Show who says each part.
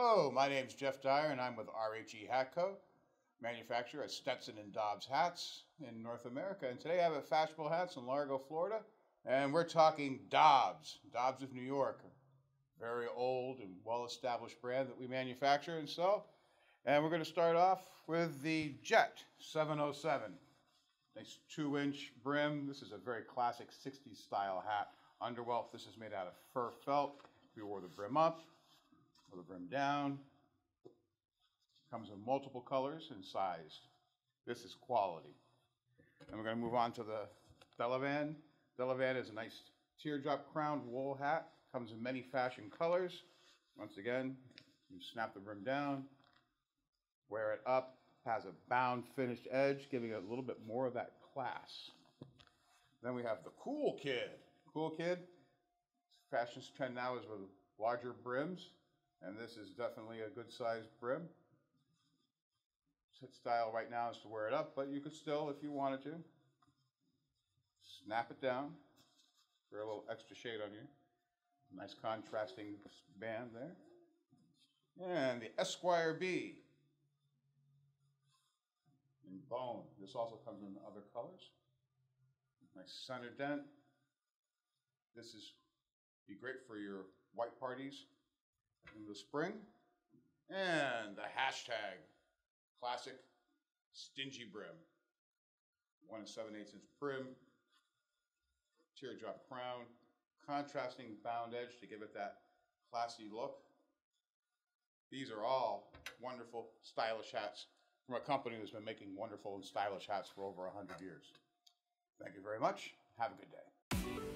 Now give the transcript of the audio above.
Speaker 1: Hello, my name's Jeff Dyer, and I'm with RHE Hat Co., manufacturer of Stetson and Dobbs hats in North America. And today I have a Fashionable Hats in Largo, Florida, and we're talking Dobbs, Dobbs of New York, very old and well-established brand that we manufacture and sell. And we're going to start off with the Jet 707. Nice two-inch brim. This is a very classic 60s style hat. Underwelt, this is made out of fur felt. We wore the brim up, brim down. Comes in multiple colors and size. This is quality. And we're going to move on to the Delavan. Delavan is a nice teardrop crowned wool hat. Comes in many fashion colors. Once again, you snap the brim down, wear it up, has a bound finished edge, giving it a little bit more of that class. Then we have the Cool Kid. Cool Kid, fashion trend now is with larger brims, and this is definitely a good sized brim. Style right now is to wear it up, but you could still, if you wanted to, snap it down for a little extra shade on you. Nice contrasting band there. And the Esquire B in bone. This also comes in other colors. Nice center dent. This is be great for your white parties in the spring. And the hashtag classic stingy brim. One and seven eighths inch brim, teardrop crown, contrasting bound edge to give it that classy look. These are all wonderful, stylish hats from a company that's been making wonderful and stylish hats for over 100 years. Thank you very much. Have a good day.